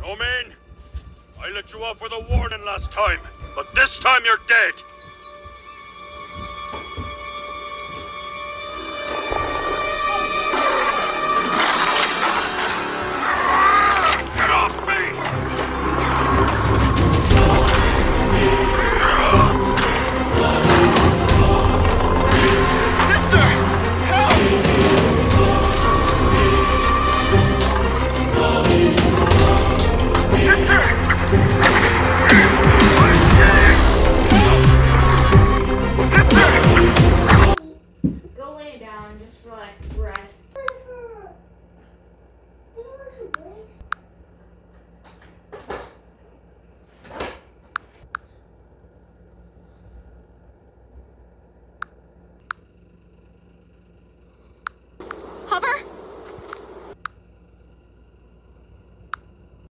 Romaine, I let you off with a warning last time, but this time you're dead. lay down just for like rest.